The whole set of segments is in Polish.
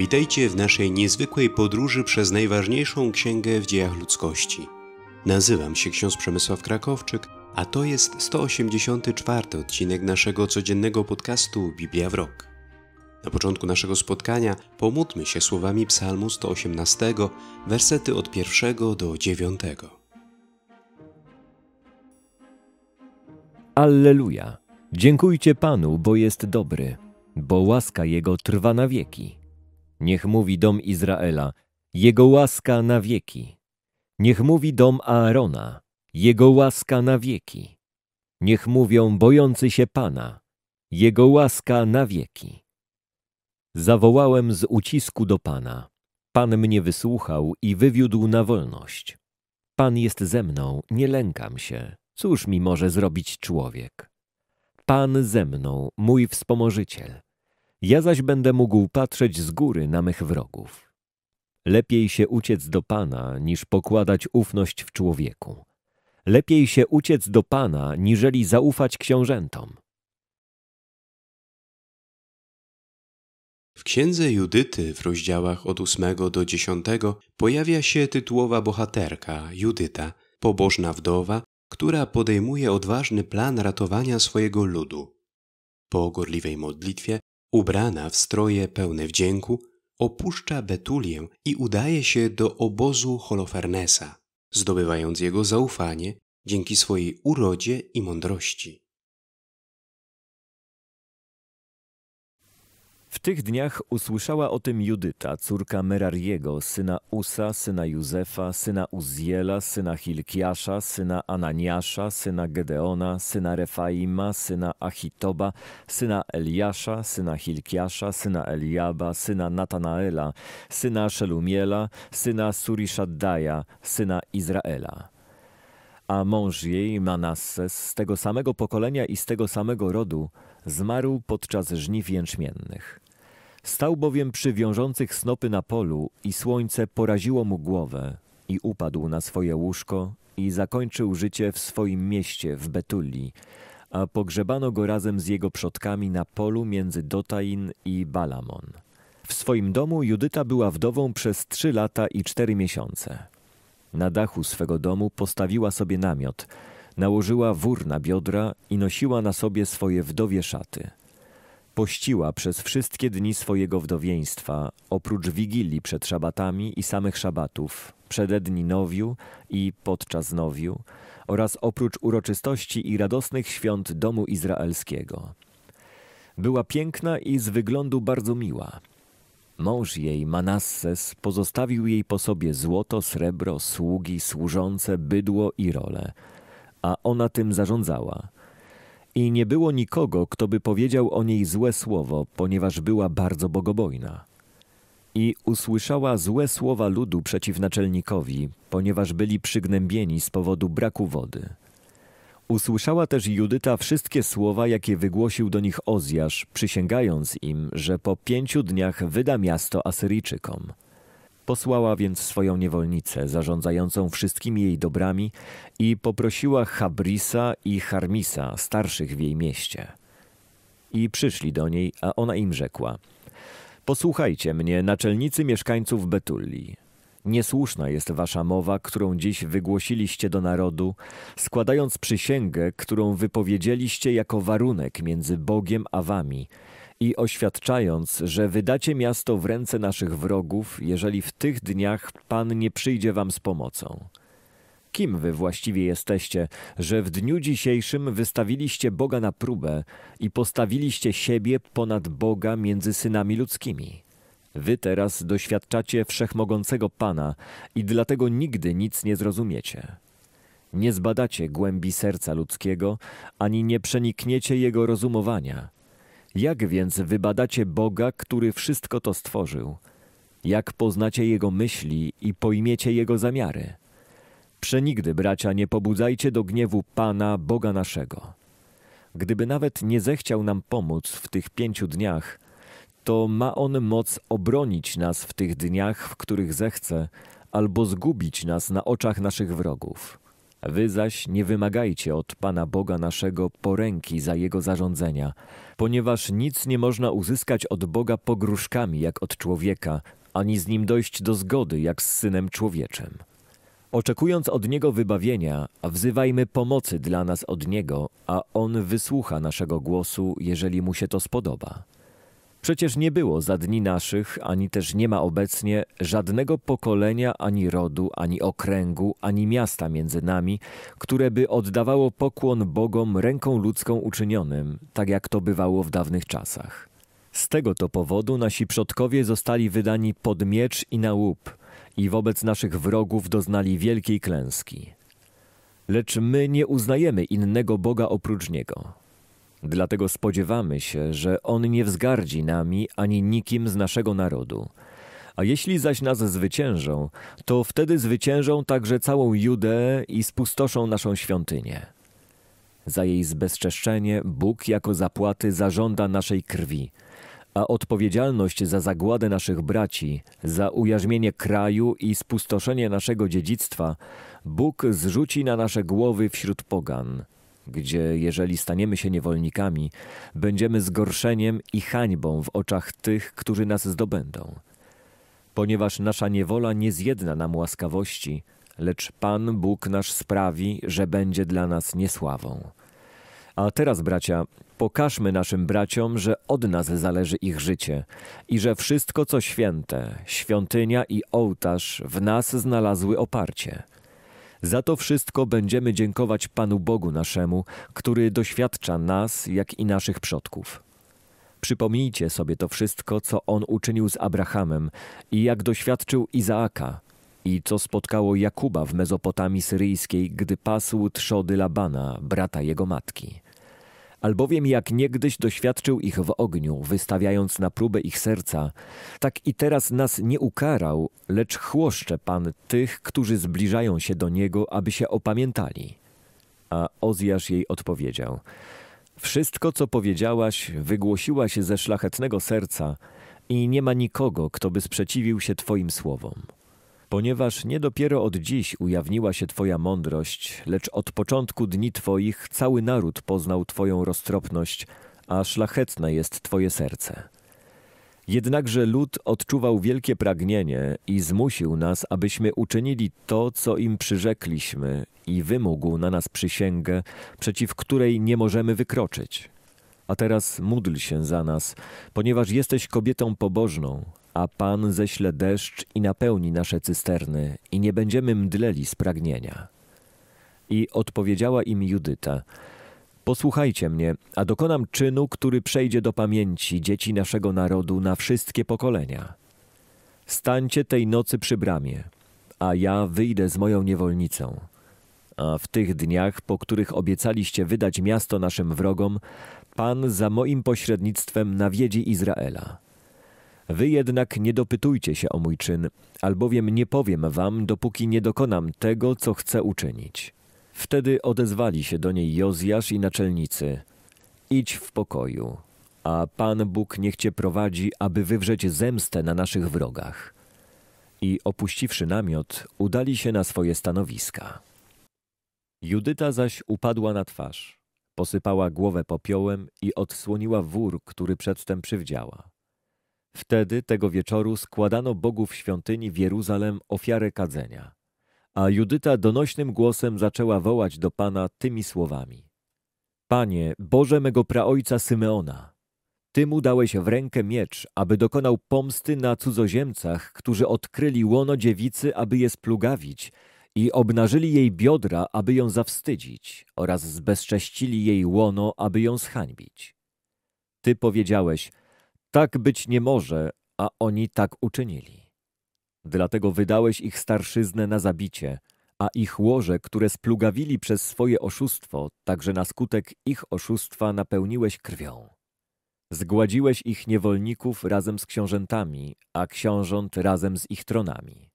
Witajcie w naszej niezwykłej podróży przez najważniejszą księgę w dziejach ludzkości. Nazywam się ksiądz Przemysław Krakowczyk, a to jest 184 odcinek naszego codziennego podcastu Biblia w rok. Na początku naszego spotkania pomódlmy się słowami Psalmu 118, wersety od pierwszego do dziewiątego. Alleluja! Dziękujcie Panu, bo jest dobry, bo łaska Jego trwa na wieki. Niech mówi dom Izraela, Jego łaska na wieki. Niech mówi dom Aarona, Jego łaska na wieki. Niech mówią bojący się Pana, Jego łaska na wieki. Zawołałem z ucisku do Pana. Pan mnie wysłuchał i wywiódł na wolność. Pan jest ze mną, nie lękam się. Cóż mi może zrobić człowiek? Pan ze mną, mój wspomożyciel. Ja zaś będę mógł patrzeć z góry na mych wrogów. Lepiej się uciec do Pana, niż pokładać ufność w człowieku. Lepiej się uciec do Pana, niżeli zaufać książętom. W księdze Judyty w rozdziałach od 8 do 10 pojawia się tytułowa bohaterka Judyta, pobożna wdowa, która podejmuje odważny plan ratowania swojego ludu. Po gorliwej modlitwie, ubrana w stroje pełne wdzięku, opuszcza Betulię i udaje się do obozu Holofernesa, zdobywając jego zaufanie dzięki swojej urodzie i mądrości. W tych dniach usłyszała o tym Judyta, córka Merariego, syna Usa, syna Józefa, syna Uzziela, syna Hilkiasza, syna Ananiasza, syna Gedeona, syna Refaima, syna Achitoba, syna Eliasza, syna Hilkiasza, syna Eliaba, syna Natanaela, syna Szelumiela, syna Surishaddaja, syna Izraela. A mąż jej, Manasses, z tego samego pokolenia i z tego samego rodu, zmarł podczas żniw jęczmiennych. Stał bowiem przy wiążących snopy na polu i słońce poraziło mu głowę i upadł na swoje łóżko i zakończył życie w swoim mieście w Betulii, a pogrzebano go razem z jego przodkami na polu między Dotain i Balamon. W swoim domu Judyta była wdową przez trzy lata i cztery miesiące. Na dachu swego domu postawiła sobie namiot, nałożyła wór na biodra i nosiła na sobie swoje wdowie szaty. Pościła przez wszystkie dni swojego wdowieństwa, oprócz wigilii przed szabatami i samych szabatów, przededni nowiu i podczas nowiu, oraz oprócz uroczystości i radosnych świąt domu izraelskiego. Była piękna i z wyglądu bardzo miła. Mąż jej, Manasses, pozostawił jej po sobie złoto, srebro, sługi, służące, bydło i role, a ona tym zarządzała. I nie było nikogo, kto by powiedział o niej złe słowo, ponieważ była bardzo bogobojna. I usłyszała złe słowa ludu przeciw naczelnikowi, ponieważ byli przygnębieni z powodu braku wody. Usłyszała też Judyta wszystkie słowa, jakie wygłosił do nich Ozjasz, przysięgając im, że po pięciu dniach wyda miasto Asyryjczykom. Posłała więc swoją niewolnicę, zarządzającą wszystkimi jej dobrami, i poprosiła Chabrisa i Charmisa, starszych w jej mieście. I przyszli do niej, a ona im rzekła: Posłuchajcie mnie, naczelnicy mieszkańców Betulii. Niesłuszna jest wasza mowa, którą dziś wygłosiliście do narodu, składając przysięgę, którą wypowiedzieliście jako warunek między Bogiem a wami i oświadczając, że wydacie miasto w ręce naszych wrogów, jeżeli w tych dniach Pan nie przyjdzie wam z pomocą. Kim wy właściwie jesteście, że w dniu dzisiejszym wystawiliście Boga na próbę i postawiliście siebie ponad Boga między synami ludzkimi? Wy teraz doświadczacie wszechmogącego Pana i dlatego nigdy nic nie zrozumiecie. Nie zbadacie głębi serca ludzkiego, ani nie przenikniecie jego rozumowania. Jak więc wybadacie Boga, który wszystko to stworzył? Jak poznacie Jego myśli i pojmiecie Jego zamiary? Przenigdy, bracia, nie pobudzajcie do gniewu Pana, Boga naszego. Gdyby nawet nie zechciał nam pomóc w tych pięciu dniach, to ma On moc obronić nas w tych dniach, w których zechce, albo zgubić nas na oczach naszych wrogów. Wy zaś nie wymagajcie od Pana Boga naszego poręki za Jego zarządzenia, ponieważ nic nie można uzyskać od Boga pogróżkami jak od człowieka, ani z Nim dojść do zgody jak z Synem Człowieczym. Oczekując od Niego wybawienia, wzywajmy pomocy dla nas od Niego, a On wysłucha naszego głosu, jeżeli Mu się to spodoba. Przecież nie było za dni naszych, ani też nie ma obecnie żadnego pokolenia, ani rodu, ani okręgu, ani miasta między nami, które by oddawało pokłon Bogom ręką ludzką uczynionym, tak jak to bywało w dawnych czasach. Z tego to powodu nasi przodkowie zostali wydani pod miecz i na łup i wobec naszych wrogów doznali wielkiej klęski. Lecz my nie uznajemy innego Boga oprócz Niego. Dlatego spodziewamy się, że On nie wzgardzi nami ani nikim z naszego narodu. A jeśli zaś nas zwyciężą, to wtedy zwyciężą także całą Judeę i spustoszą naszą świątynię. Za jej zbezczeszczenie Bóg jako zapłaty zażąda naszej krwi, a odpowiedzialność za zagładę naszych braci, za ujarzmienie kraju i spustoszenie naszego dziedzictwa Bóg zrzuci na nasze głowy wśród pogan – gdzie jeżeli staniemy się niewolnikami, będziemy zgorszeniem i hańbą w oczach tych, którzy nas zdobędą. Ponieważ nasza niewola nie zjedna nam łaskawości, lecz Pan Bóg nasz sprawi, że będzie dla nas niesławą. A teraz, bracia, pokażmy naszym braciom, że od nas zależy ich życie i że wszystko, co święte, świątynia i ołtarz w nas znalazły oparcie. Za to wszystko będziemy dziękować Panu Bogu naszemu, który doświadcza nas, jak i naszych przodków. Przypomnijcie sobie to wszystko, co on uczynił z Abrahamem i jak doświadczył Izaaka, i co spotkało Jakuba w Mezopotamii syryjskiej, gdy pasł trzody Labana, brata jego matki albowiem jak niegdyś doświadczył ich w ogniu, wystawiając na próbę ich serca, tak i teraz nas nie ukarał, lecz chłoszcze Pan tych, którzy zbliżają się do Niego, aby się opamiętali. A Ozjasz jej odpowiedział, wszystko, co powiedziałaś, wygłosiłaś ze szlachetnego serca i nie ma nikogo, kto by sprzeciwił się Twoim słowom ponieważ nie dopiero od dziś ujawniła się Twoja mądrość, lecz od początku dni Twoich cały naród poznał Twoją roztropność, a szlachetne jest Twoje serce. Jednakże lud odczuwał wielkie pragnienie i zmusił nas, abyśmy uczynili to, co im przyrzekliśmy, i wymógł na nas przysięgę, przeciw której nie możemy wykroczyć. A teraz módl się za nas, ponieważ jesteś kobietą pobożną, a Pan ześle deszcz i napełni nasze cysterny i nie będziemy mdleli z pragnienia. I odpowiedziała im Judyta, Posłuchajcie mnie, a dokonam czynu, który przejdzie do pamięci dzieci naszego narodu na wszystkie pokolenia. Stańcie tej nocy przy bramie, a ja wyjdę z moją niewolnicą. A w tych dniach, po których obiecaliście wydać miasto naszym wrogom, Pan za moim pośrednictwem nawiedzi Izraela. Wy jednak nie dopytujcie się o mój czyn, albowiem nie powiem wam, dopóki nie dokonam tego, co chcę uczynić. Wtedy odezwali się do niej Jozjasz i naczelnicy. Idź w pokoju, a Pan Bóg niech cię prowadzi, aby wywrzeć zemstę na naszych wrogach. I opuściwszy namiot, udali się na swoje stanowiska. Judyta zaś upadła na twarz, posypała głowę popiołem i odsłoniła wór, który przedtem przywdziała. Wtedy tego wieczoru składano Bogu w świątyni w Jeruzalem ofiarę kadzenia. A Judyta donośnym głosem zaczęła wołać do Pana tymi słowami. Panie, Boże mego praojca Symeona, Ty mu dałeś w rękę miecz, aby dokonał pomsty na cudzoziemcach, którzy odkryli łono dziewicy, aby je splugawić i obnażyli jej biodra, aby ją zawstydzić oraz zbezcześcili jej łono, aby ją zhańbić. Ty powiedziałeś, tak być nie może, a oni tak uczynili. Dlatego wydałeś ich starszyznę na zabicie, a ich łoże, które splugawili przez swoje oszustwo, także na skutek ich oszustwa napełniłeś krwią. Zgładziłeś ich niewolników razem z książętami, a książąt razem z ich tronami.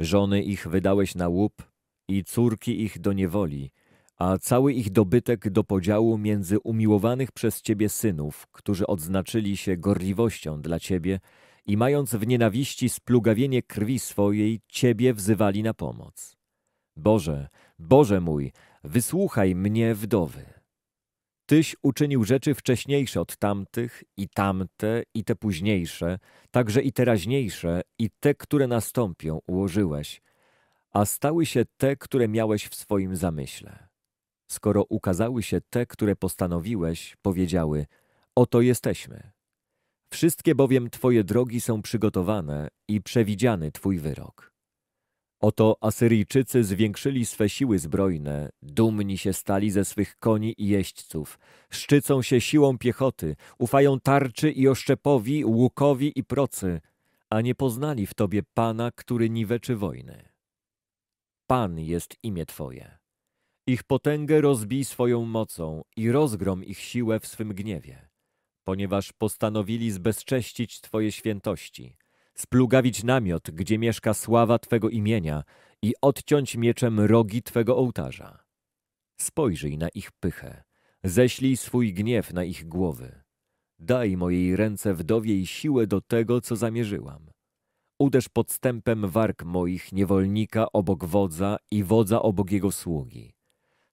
Żony ich wydałeś na łup i córki ich do niewoli, a cały ich dobytek do podziału między umiłowanych przez Ciebie synów, którzy odznaczyli się gorliwością dla Ciebie i mając w nienawiści splugawienie krwi swojej, Ciebie wzywali na pomoc. Boże, Boże mój, wysłuchaj mnie, wdowy. Tyś uczynił rzeczy wcześniejsze od tamtych, i tamte, i te późniejsze, także i teraźniejsze, i te, które nastąpią, ułożyłeś, a stały się te, które miałeś w swoim zamyśle. Skoro ukazały się te, które postanowiłeś, powiedziały: Oto jesteśmy. Wszystkie bowiem Twoje drogi są przygotowane i przewidziany Twój wyrok. Oto Asyryjczycy zwiększyli swe siły zbrojne, dumni się stali ze swych koni i jeźdźców, szczycą się siłą piechoty, ufają tarczy i oszczepowi, łukowi i procy, a nie poznali w Tobie Pana, który niweczy wojny. Pan jest imię Twoje. Ich potęgę rozbij swoją mocą i rozgrom ich siłę w swym gniewie, ponieważ postanowili zbezcześcić Twoje świętości, splugawić namiot, gdzie mieszka sława Twego imienia i odciąć mieczem rogi Twego ołtarza. Spojrzyj na ich pychę, ześlij swój gniew na ich głowy. Daj mojej ręce wdowiej siłę do tego, co zamierzyłam. Uderz podstępem warg moich niewolnika obok wodza i wodza obok jego sługi.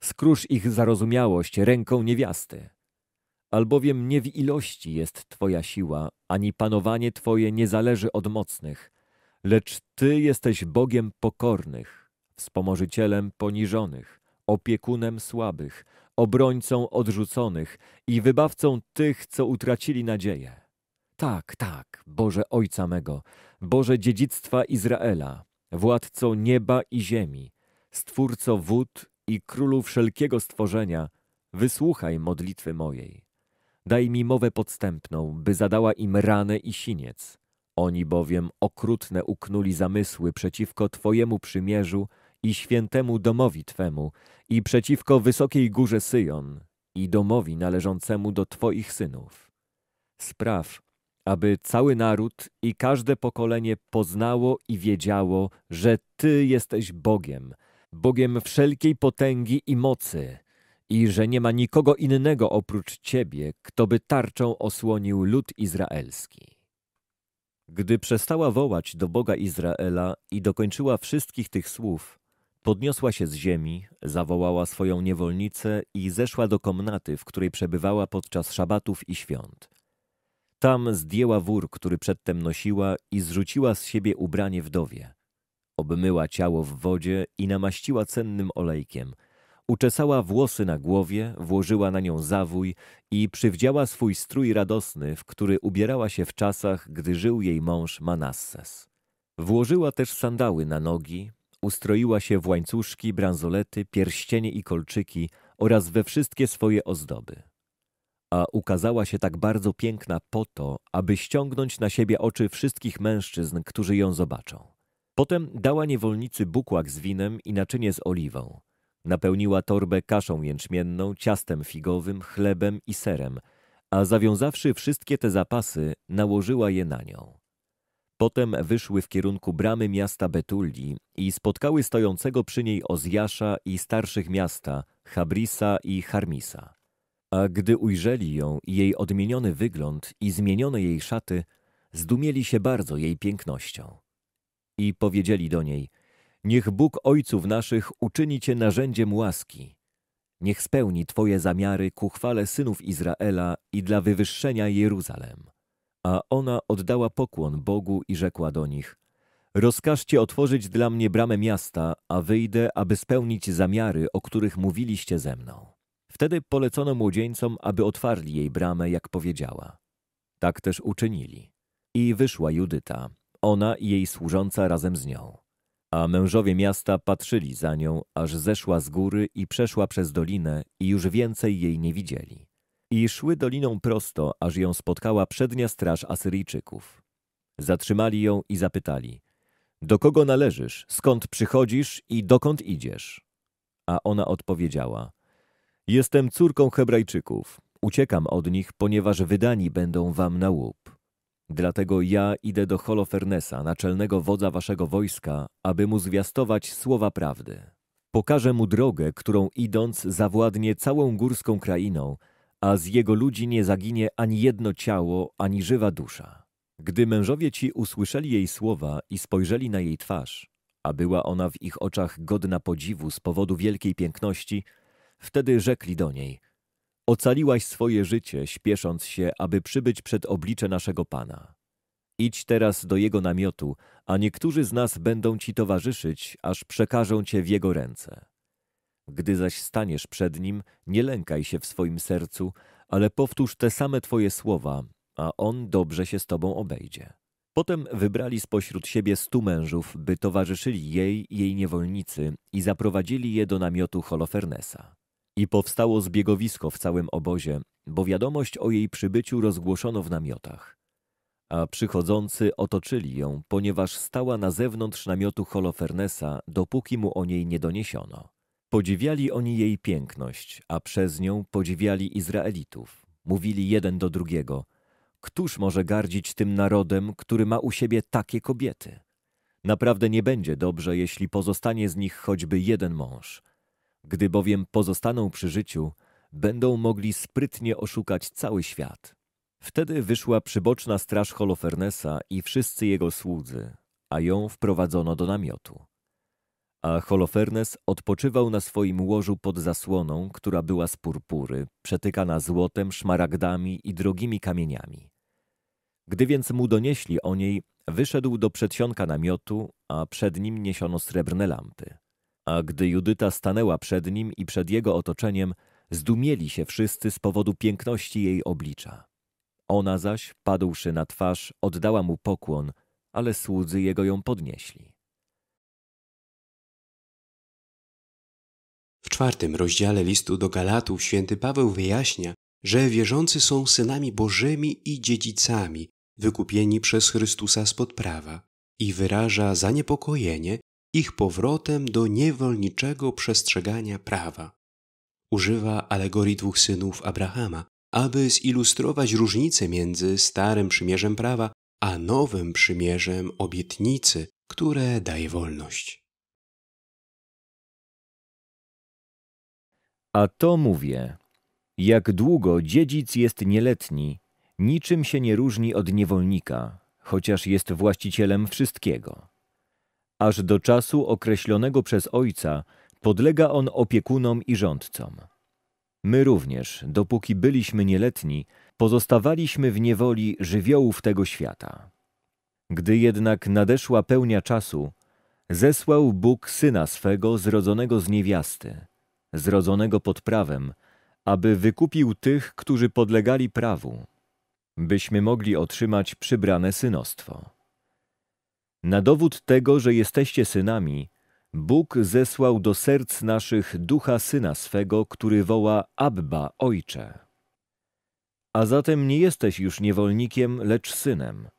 Skrusz ich zarozumiałość ręką niewiasty. Albowiem nie w ilości jest Twoja siła, ani panowanie Twoje nie zależy od mocnych, lecz Ty jesteś Bogiem pokornych, wspomożycielem poniżonych, opiekunem słabych, obrońcą odrzuconych i wybawcą tych, co utracili nadzieję. Tak, tak, Boże Ojca mego, Boże dziedzictwa Izraela, władco nieba i ziemi, stwórco wód i królu wszelkiego stworzenia, wysłuchaj modlitwy mojej. Daj mi mowę podstępną, by zadała im ranę i siniec. Oni bowiem okrutne uknuli zamysły przeciwko Twojemu przymierzu i świętemu domowi Twemu i przeciwko wysokiej górze Syjon i domowi należącemu do Twoich synów. Spraw, aby cały naród i każde pokolenie poznało i wiedziało, że Ty jesteś Bogiem, Bogiem wszelkiej potęgi i mocy i że nie ma nikogo innego oprócz Ciebie, kto by tarczą osłonił lud izraelski. Gdy przestała wołać do Boga Izraela i dokończyła wszystkich tych słów, podniosła się z ziemi, zawołała swoją niewolnicę i zeszła do komnaty, w której przebywała podczas szabatów i świąt. Tam zdjęła wór, który przedtem nosiła i zrzuciła z siebie ubranie wdowie. Obmyła ciało w wodzie i namaściła cennym olejkiem. Uczesała włosy na głowie, włożyła na nią zawój i przywdziała swój strój radosny, w który ubierała się w czasach, gdy żył jej mąż Manasses. Włożyła też sandały na nogi, ustroiła się w łańcuszki, bransolety, pierścienie i kolczyki oraz we wszystkie swoje ozdoby a ukazała się tak bardzo piękna po to, aby ściągnąć na siebie oczy wszystkich mężczyzn, którzy ją zobaczą. Potem dała niewolnicy bukłak z winem i naczynie z oliwą. Napełniła torbę kaszą jęczmienną, ciastem figowym, chlebem i serem, a zawiązawszy wszystkie te zapasy, nałożyła je na nią. Potem wyszły w kierunku bramy miasta Betulli i spotkały stojącego przy niej Ozjasza i starszych miasta, Chabrisa i Charmisa. A gdy ujrzeli ją i jej odmieniony wygląd i zmienione jej szaty, zdumieli się bardzo jej pięknością. I powiedzieli do niej, niech Bóg ojców naszych uczyni cię narzędziem łaski. Niech spełni twoje zamiary ku chwale synów Izraela i dla wywyższenia Jeruzalem. A ona oddała pokłon Bogu i rzekła do nich, rozkażcie otworzyć dla mnie bramę miasta, a wyjdę, aby spełnić zamiary, o których mówiliście ze mną. Wtedy polecono młodzieńcom, aby otwarli jej bramę, jak powiedziała. Tak też uczynili. I wyszła Judyta, ona i jej służąca razem z nią. A mężowie miasta patrzyli za nią, aż zeszła z góry i przeszła przez dolinę i już więcej jej nie widzieli. I szły doliną prosto, aż ją spotkała przednia straż Asyryjczyków. Zatrzymali ją i zapytali, do kogo należysz, skąd przychodzisz i dokąd idziesz? A ona odpowiedziała, Jestem córką Hebrajczyków. Uciekam od nich, ponieważ wydani będą wam na łup. Dlatego ja idę do Holofernesa, naczelnego wodza waszego wojska, aby mu zwiastować słowa prawdy. Pokażę mu drogę, którą idąc zawładnie całą górską krainą, a z jego ludzi nie zaginie ani jedno ciało, ani żywa dusza. Gdy mężowie ci usłyszeli jej słowa i spojrzeli na jej twarz, a była ona w ich oczach godna podziwu z powodu wielkiej piękności, wtedy rzekli do niej: Ocaliłaś swoje życie, śpiesząc się, aby przybyć przed oblicze naszego Pana. Idź teraz do jego namiotu, a niektórzy z nas będą ci towarzyszyć, aż przekażą cię w jego ręce. Gdy zaś staniesz przed nim, nie lękaj się w swoim sercu, ale powtórz te same twoje słowa, a on dobrze się z tobą obejdzie. Potem wybrali spośród siebie stu mężów, by towarzyszyli jej i jej niewolnicy i zaprowadzili je do namiotu Holofernesa. I powstało zbiegowisko w całym obozie, bo wiadomość o jej przybyciu rozgłoszono w namiotach. A przychodzący otoczyli ją, ponieważ stała na zewnątrz namiotu Holofernesa, dopóki mu o niej nie doniesiono. Podziwiali oni jej piękność, a przez nią podziwiali Izraelitów. Mówili jeden do drugiego – Któż może gardzić tym narodem, który ma u siebie takie kobiety? Naprawdę nie będzie dobrze, jeśli pozostanie z nich choćby jeden mąż. Gdy bowiem pozostaną przy życiu, będą mogli sprytnie oszukać cały świat. Wtedy wyszła przyboczna straż Holofernesa i wszyscy jego słudzy, a ją wprowadzono do namiotu. A Holofernes odpoczywał na swoim łożu pod zasłoną, która była z purpury, przetykana złotem, szmaragdami i drogimi kamieniami. Gdy więc mu donieśli o niej, wyszedł do przedsionka namiotu, a przed nim niesiono srebrne lampy. A gdy Judyta stanęła przed nim i przed jego otoczeniem, zdumieli się wszyscy z powodu piękności jej oblicza. Ona zaś, padłszy na twarz, oddała mu pokłon, ale słudzy jego ją podnieśli. W czwartym rozdziale listu do Galatów święty Paweł wyjaśnia, że wierzący są synami Bożymi i dziedzicami, wykupieni przez Chrystusa spod prawa i wyraża zaniepokojenie ich powrotem do niewolniczego przestrzegania prawa. Używa alegorii dwóch synów Abrahama, aby zilustrować różnicę między starym przymierzem prawa a nowym przymierzem obietnicy, które daje wolność. A to mówię, jak długo dziedzic jest nieletni, niczym się nie różni od niewolnika, chociaż jest właścicielem wszystkiego. Aż do czasu określonego przez ojca podlega on opiekunom i rządcom. My również, dopóki byliśmy nieletni, pozostawaliśmy w niewoli żywiołów tego świata. Gdy jednak nadeszła pełnia czasu, zesłał Bóg Syna swego zrodzonego z niewiasty, zrodzonego pod prawem, aby wykupił tych, którzy podlegali prawu, byśmy mogli otrzymać przybrane synostwo. Na dowód tego, że jesteście synami, Bóg zesłał do serc naszych ducha syna swego, który woła Abba, ojcze. A zatem nie jesteś już niewolnikiem, lecz synem.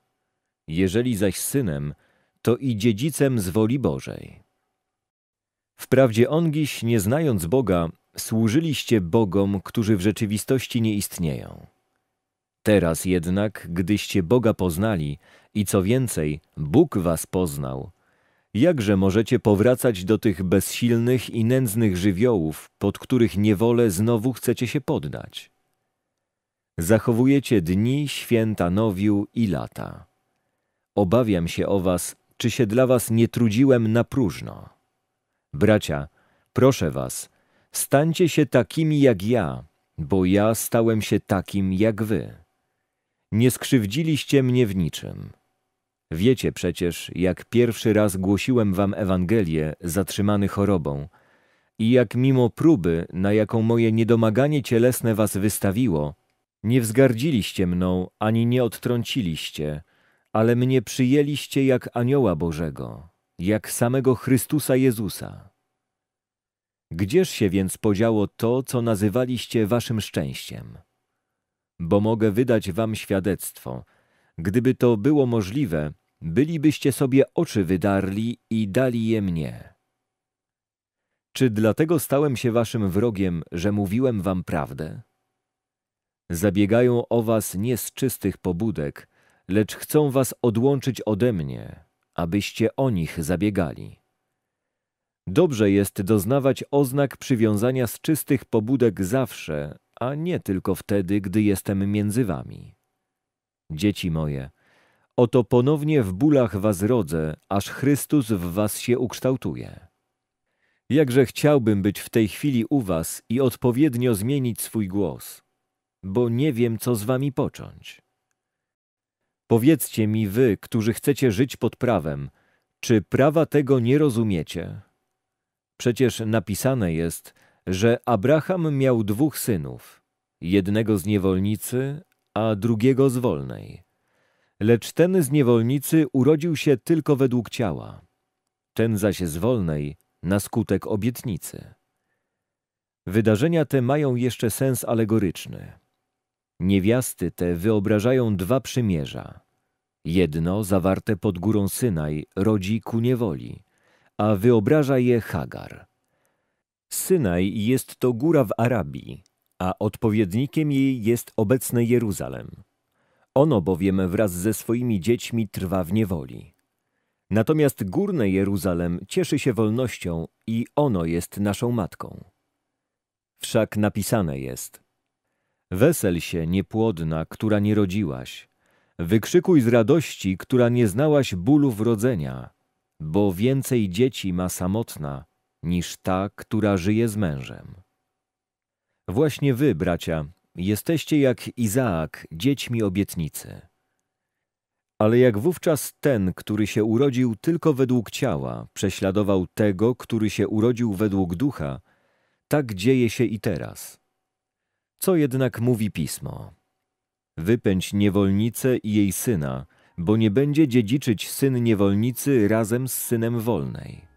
Jeżeli zaś synem, to i dziedzicem z woli Bożej. Wprawdzie ongiś, nie znając Boga, służyliście Bogom, którzy w rzeczywistości nie istnieją. Teraz jednak, gdyście Boga poznali i co więcej, Bóg was poznał, jakże możecie powracać do tych bezsilnych i nędznych żywiołów, pod których niewolę znowu chcecie się poddać? Zachowujecie dni, święta nowiu i lata. Obawiam się o was, czy się dla was nie trudziłem na próżno. Bracia, proszę was, stańcie się takimi jak ja, bo ja stałem się takim jak wy. Nie skrzywdziliście mnie w niczym. Wiecie przecież, jak pierwszy raz głosiłem wam Ewangelię, zatrzymany chorobą, i jak mimo próby, na jaką moje niedomaganie cielesne was wystawiło, nie wzgardziliście mną, ani nie odtrąciliście, ale mnie przyjęliście jak anioła Bożego, jak samego Chrystusa Jezusa. Gdzież się więc podziało to, co nazywaliście waszym szczęściem? Bo mogę wydać wam świadectwo. Gdyby to było możliwe, bylibyście sobie oczy wydarli i dali je mnie. Czy dlatego stałem się waszym wrogiem, że mówiłem wam prawdę? Zabiegają o was nie z czystych pobudek, lecz chcą was odłączyć ode mnie, abyście o nich zabiegali. Dobrze jest doznawać oznak przywiązania z czystych pobudek zawsze, a nie tylko wtedy, gdy jestem między wami. Dzieci moje, Oto ponownie w bólach was rodzę, aż Chrystus w was się ukształtuje. Jakże chciałbym być w tej chwili u was i odpowiednio zmienić swój głos, bo nie wiem, co z wami począć. Powiedzcie mi wy, którzy chcecie żyć pod prawem, czy prawa tego nie rozumiecie? Przecież napisane jest, że Abraham miał dwóch synów, jednego z niewolnicy, a drugiego z wolnej. Lecz ten z niewolnicy urodził się tylko według ciała, ten zaś z wolnej na skutek obietnicy. Wydarzenia te mają jeszcze sens alegoryczny. Niewiasty te wyobrażają dwa przymierza. Jedno, zawarte pod górą Synaj, rodzi ku niewoli, a wyobraża je Hagar. Synaj jest to góra w Arabii, a odpowiednikiem jej jest obecny Jeruzalem. Ono bowiem wraz ze swoimi dziećmi trwa w niewoli. Natomiast górne Jeruzalem cieszy się wolnością i ono jest naszą matką. Wszak napisane jest: Wesel się, niepłodna, która nie rodziłaś. Wykrzykuj z radości, która nie znałaś bólu wrodzenia, bo więcej dzieci ma samotna niż ta, która żyje z mężem. Właśnie wy, bracia, jesteście jak Izaak, dziećmi obietnicy. Ale jak wówczas ten, który się urodził tylko według ciała, prześladował tego, który się urodził według ducha, tak dzieje się i teraz. Co jednak mówi pismo? Wypędź niewolnicę i jej syna, bo nie będzie dziedziczyć syn niewolnicy razem z synem wolnej.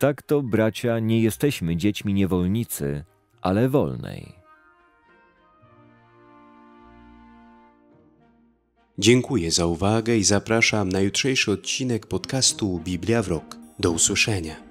Tak to, bracia, nie jesteśmy dziećmi niewolnicy, ale wolnej. Dziękuję za uwagę i zapraszam na jutrzejszy odcinek podcastu Biblia w Rok. Do usłyszenia.